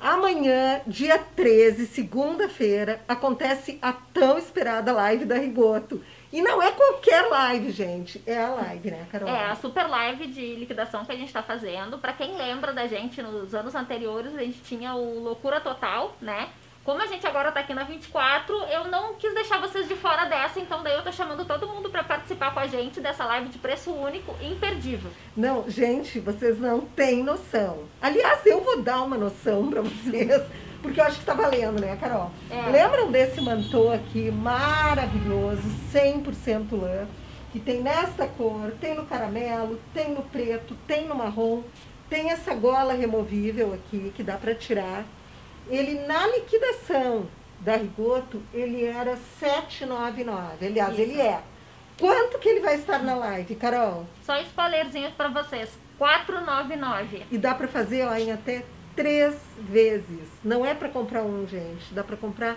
Amanhã, dia 13, segunda-feira, acontece a tão esperada live da Rigoto. E não é qualquer live, gente. É a live, né, Carol? É a super live de liquidação que a gente está fazendo. Para quem lembra da gente nos anos anteriores, a gente tinha o Loucura Total, né? Como a gente agora tá aqui na 24, eu não quis deixar vocês de fora dessa, então daí eu tô chamando todo mundo para participar com a gente dessa live de preço único e imperdível. Não, gente, vocês não têm noção. Aliás, eu vou dar uma noção para vocês, porque eu acho que tá valendo, né, Carol? É. Lembram desse mantô aqui maravilhoso, 100% lã, que tem nesta cor, tem no caramelo, tem no preto, tem no marrom, tem essa gola removível aqui que dá para tirar ele na liquidação da Rigoto, ele era 799. Aliás, Isso. ele é. Quanto que ele vai estar na live, Carol? Só spoilerzinho para vocês. 499. E dá para fazer ó, em até três vezes. Não é para comprar um, gente. Dá para comprar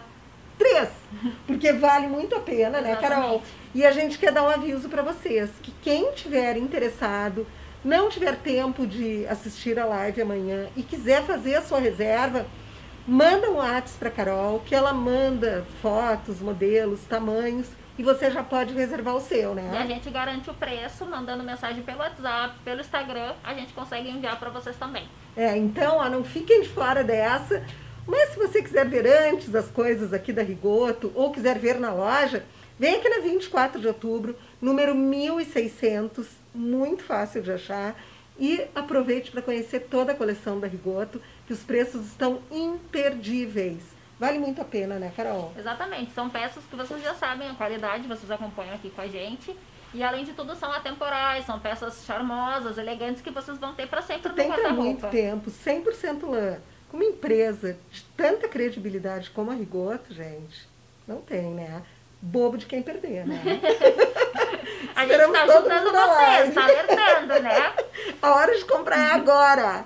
três. Porque vale muito a pena, né, Carol? E a gente quer dar um aviso para vocês que quem tiver interessado, não tiver tempo de assistir a live amanhã e quiser fazer a sua reserva, Manda um WhatsApp para Carol, que ela manda fotos, modelos, tamanhos, e você já pode reservar o seu, né? E a gente garante o preço, mandando mensagem pelo WhatsApp, pelo Instagram, a gente consegue enviar para vocês também. É, então, ó, não fiquem de fora dessa. Mas se você quiser ver antes as coisas aqui da Rigoto, ou quiser ver na loja, vem aqui na 24 de outubro, número 1600, muito fácil de achar. E aproveite para conhecer toda a coleção da Rigoto que os preços estão imperdíveis. Vale muito a pena, né, Carol? Exatamente. São peças que vocês já sabem a qualidade, vocês acompanham aqui com a gente. E além de tudo, são atemporais, são peças charmosas, elegantes que vocês vão ter para sempre tu no. Tem muito tempo, 100% lã. Uma empresa de tanta credibilidade como a Rigoto, gente, não tem, né? Bobo de quem perder, né? a gente está ajudando vocês, está alertando? A hora de comprar é agora.